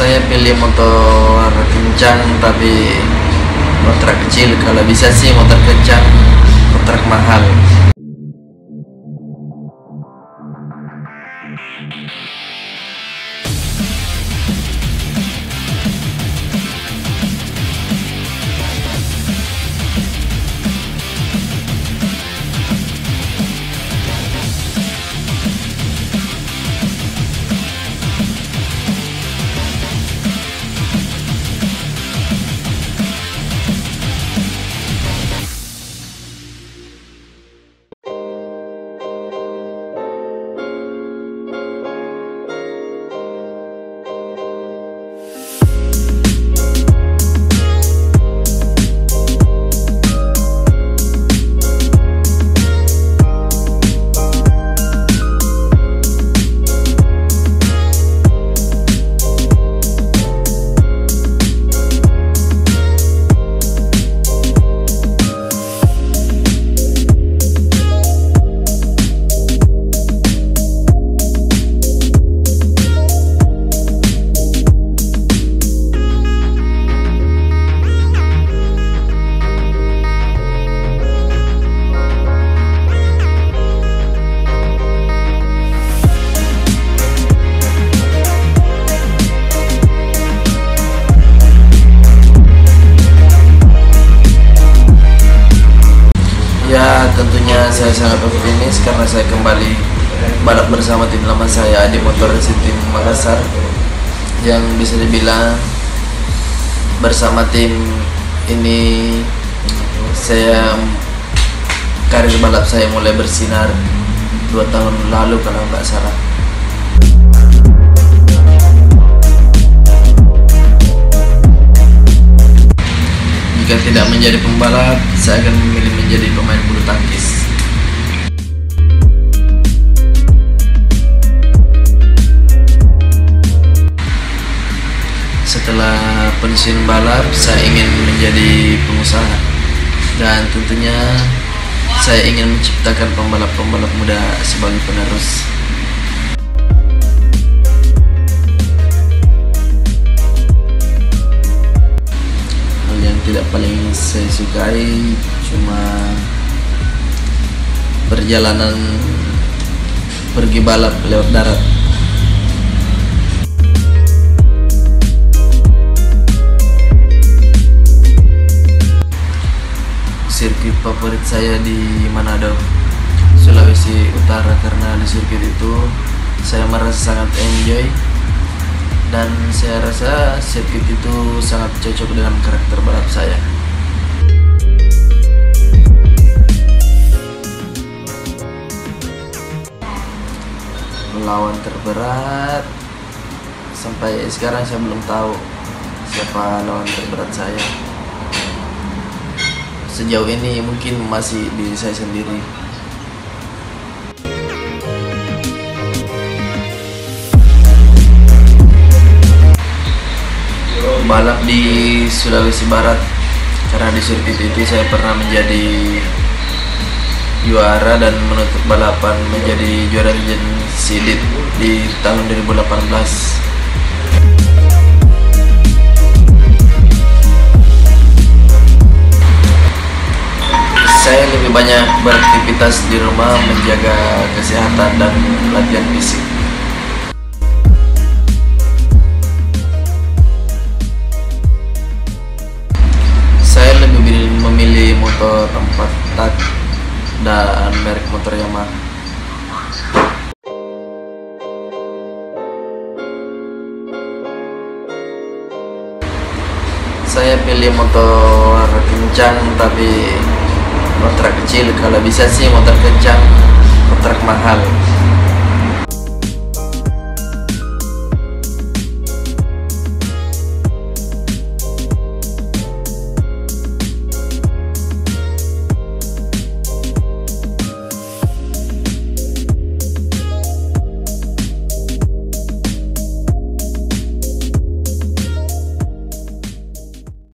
saya pilih motor kencang tapi motor kecil. Kalau bisa sih motor kencang motor mahal saya sangat optimis karena saya kembali balap bersama tim lama saya di Motor Racing Tim Makassar yang bisa dibilang bersama tim ini saya karir balap saya mulai bersinar dua tahun lalu kalau nggak salah. Jika tidak menjadi pembalap, saya akan memilih menjadi pemain bulu tangkis. Setelah pensiun balap, saya ingin menjadi pengusaha dan tentunya saya ingin menciptakan pembalap-pembalap muda sebagai penerus. hal yang tidak paling saya sukai cuma perjalanan pergi balap lewat darat sirkuit favorit saya di Manado Sulawesi Utara karena di sirkuit itu saya merasa sangat enjoy dan saya rasa sirkuit itu sangat cocok dengan karakter balap saya. Lawan terberat sampai sekarang saya belum tahu siapa lawan terberat saya. Sejauh ini mungkin masih diri saya sendiri. balap di Sulawesi Barat karena di sirkuit itu saya pernah menjadi juara dan menutup balapan menjadi juara Legend Sidit di tahun 2018 banyak beraktivitas di rumah menjaga kesehatan dan latihan fisik. Saya lebih memilih motor 4 tak dan merek motor Yamaha. Saya pilih motor kencang tapi kecil. Kalau bisa sih motor kencang motor mahal